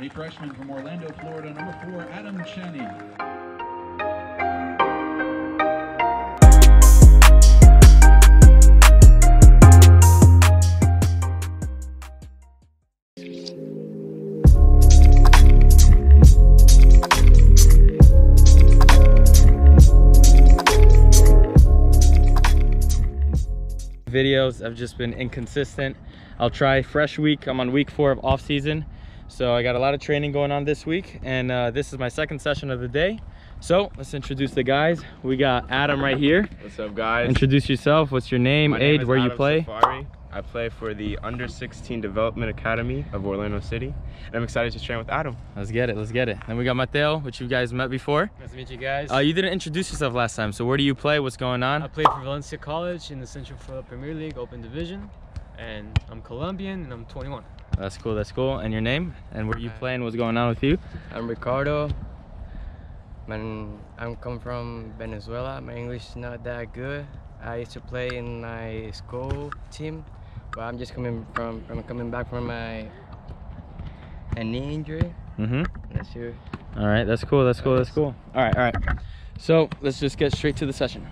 A freshman from Orlando, Florida, number four, Adam Cheney. videos i've just been inconsistent. I'll try fresh week. I'm on week four of off season so i got a lot of training going on this week and uh, this is my second session of the day. So let's introduce the guys. We got adam right here. What's up guys? Introduce yourself. What's your name my age name where Adam you play? Safari. I play for the under 16 development academy of Orlando City and I'm excited to train with Adam. Let's get it let's get it. Then we got Mateo which you guys met before. Nice to meet you guys. uh, you didn't introduce yourself last time so where do you play? What's going on? I played for Valencia College in the Central Florida Premier League Open Division, and I'm Colombian and I'm 21. That's cool that's cool and your name and where you Uh, playing what's going on with you I'm Ricardo. Man, I'm come from Venezuela. My English is not that good. I used to play in my school team, but I'm just coming from, from coming back from my a knee injury. mm-hmm That's it. All right, that's cool. That's cool. That's cool. All right, all right. So let's just get straight to the session.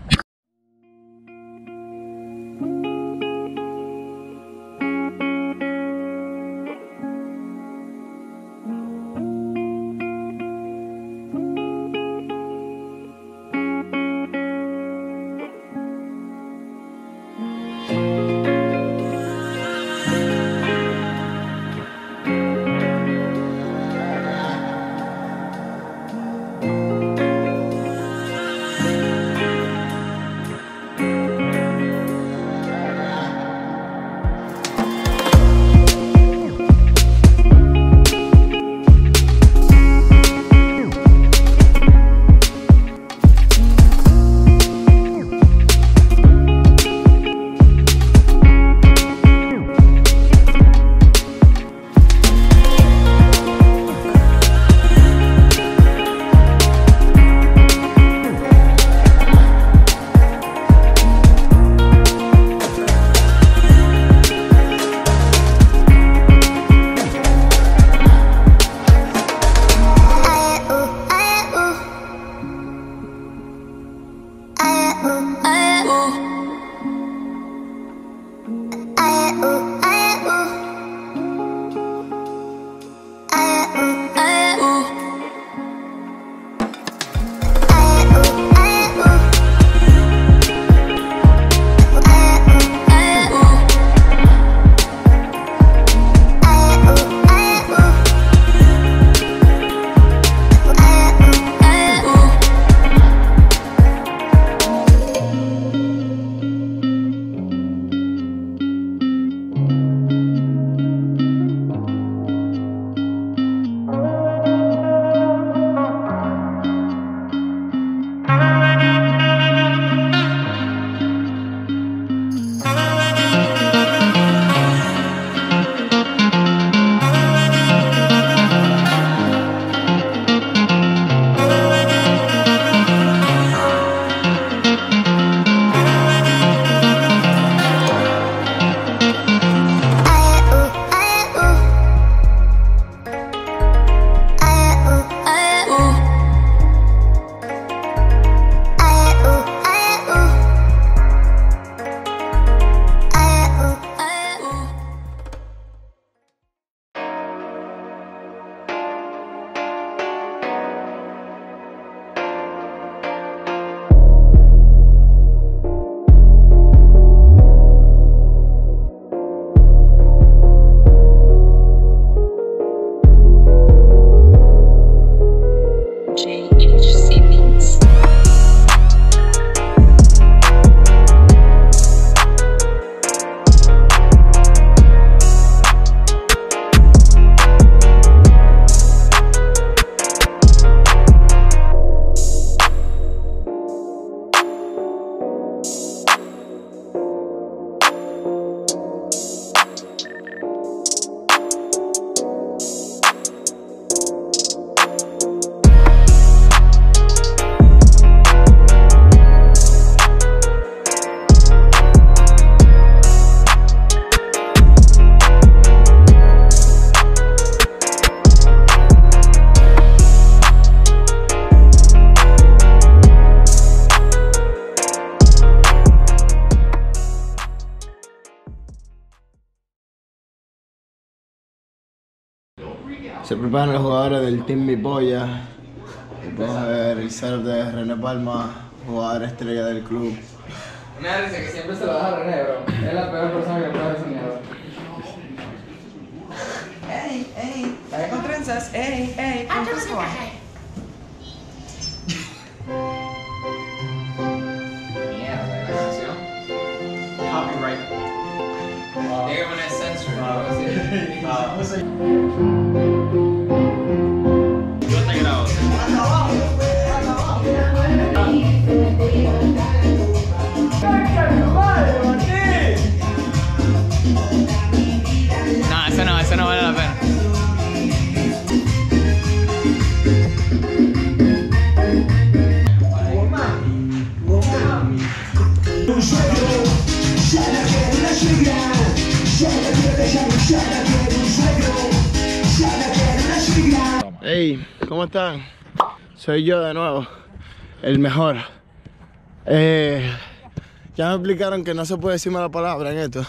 Se preparan los jugadores del Team Mi Polla. Y podemos ver el setup de René Palma, jugador estrella del club. Me da risa que siempre se lo das a René, bro. Es la peor persona que puede soñar. Ey, ey, con trenzas, ey, ey, ¿cómo poner censor. algo así. Yo ¿cómo están? Soy yo de nuevo, el mejor. Eh, ya me explicaron que no se puede decir mala palabra en esto.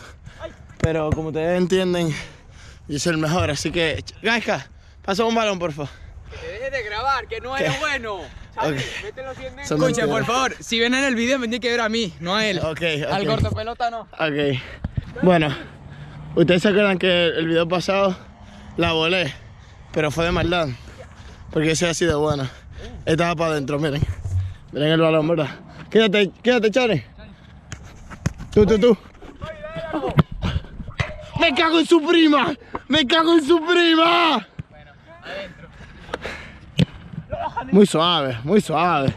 Pero como ustedes entienden, yo soy el mejor, así que... Gaisca, pasa un balón, por favor. Que dejes de grabar, que no es bueno. Ok. Son Escucha, mentiras. por favor, si ven en el video me tienen que ver a mí, no a él. Ok, Al ok. cortopelota no. Ok. Bueno, ustedes se acuerdan que el video pasado la volé, pero fue de maldad. Porque ese ha sido bueno. Estaba para adentro, miren. Miren el balón, ¿verdad? Quédate, quédate, Chare. Tú, tú, tú. ¡Me cago en su prima! ¡Me cago en su prima! Muy suave, muy suave.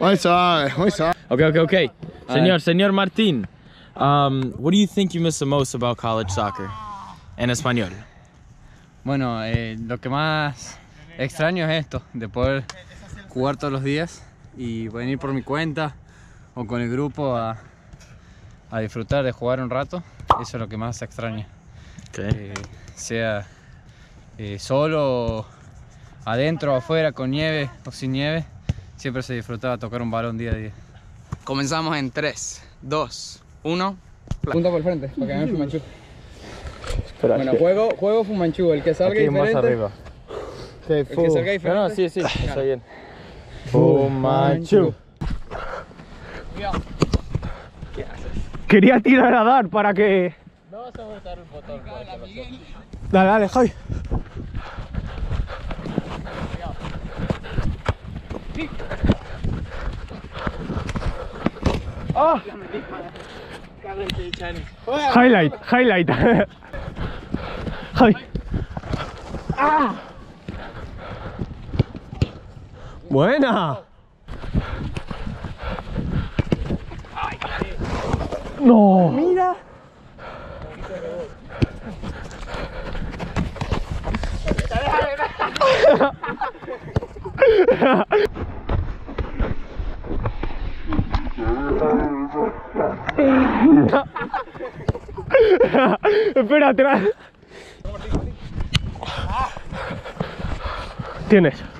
Muy suave, muy suave. Okay, okay, okay. Señor, señor Martin, um, what do you think you miss the most about college soccer? En español. Bueno, eh, lo que más extraño es esto, de poder jugar todos los días y venir por mi cuenta o con el grupo a, a disfrutar de jugar un rato. Eso es lo que más extraña. Okay. Eh, sea eh, solo, adentro o afuera, con nieve o sin nieve, siempre se disfrutaba tocar un balón día a día. Comenzamos en 3, 2, 1. Punta por el frente, para que Fumanchu. Bueno, juego, juego Fumanchu, el que salga Aquí más diferente. arriba. Okay, El que salga No, diferente. no, sí, sí, está bien. Fumanchu. Quería tirar a dar para que. Dale, dale, Javi. ¡Ah! Highlight, highlight. Javi. ¡Ah! Buena. No. Mira. Espera, atrás. Tienes.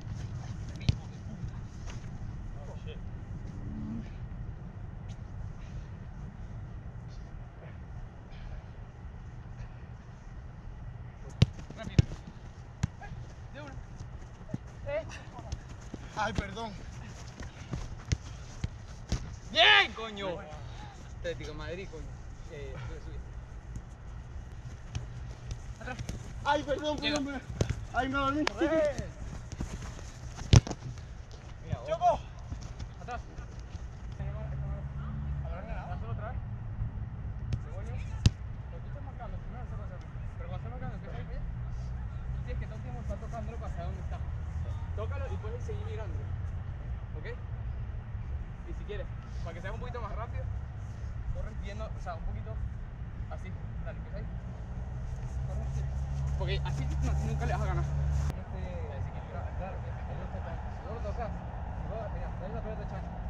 Ay, perdón. ¡Bien, coño! Atlético Madrid, coño. Eh, Ay, perdón, perdón. Ay, me dolí. ¡Choco! Tienes que todo el tiempo estar tocándolo para saber dónde está. Tócalo y puedes seguir mirando. ¿Ok? Y si quieres, para que sea un poquito más rápido, corres viendo, o sea, un poquito así. Dale, empieza ahí. Corre. Porque así no, nunca le vas a ganar. Este, si vos lo tocas, si vos, mira, dale la pelota a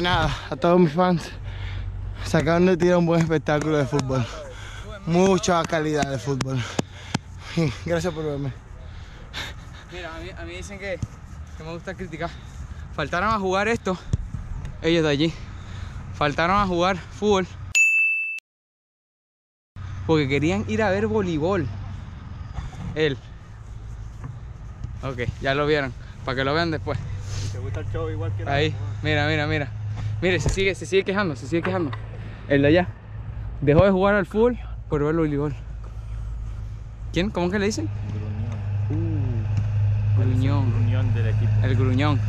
De nada, a todos mis fans. Se acaban de tirar un buen espectáculo de fútbol. Mucha calidad de fútbol. Gracias por verme. Mira, a mí, a mí dicen que, que me gusta criticar. Faltaron a jugar esto, ellos de allí. Faltaron a jugar fútbol. Porque querían ir a ver voleibol. Él. Ok, ya lo vieron. Para que lo vean después. ¿Te gusta el show igual que Ahí, mira, mira, mira. Mire, se sigue, se sigue quejando, se sigue quejando. El de allá. Dejó de jugar al fútbol por ver el voleibol. ¿Quién? ¿Cómo que le dicen? Gruñón. Unión del equipo. El gruñón.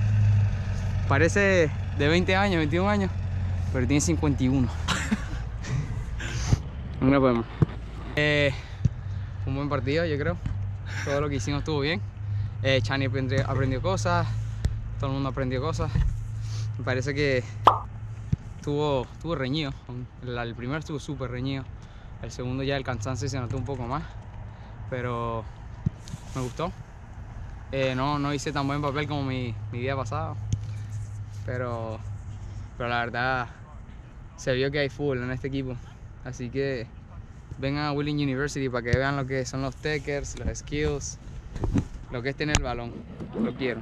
Parece de 20 años, 21 años, pero tiene 51. No podemos. Eh, un buen partido, yo creo. Todo lo que hicimos estuvo bien. Eh, Chani aprendió, aprendió cosas, todo el mundo aprendió cosas. Me parece que estuvo, estuvo reñido. El, primero estuvo súper reñido. El segundo ya el cansancio se notó un poco más. Pero me gustó. Eh, no, no hice tan buen papel como mi, mi día pasado. Pero, pero la verdad se vio que hay fútbol en este equipo. Así que vengan a Willing University para que vean lo que son los takers, los skills, lo que es tener el balón. Lo quiero.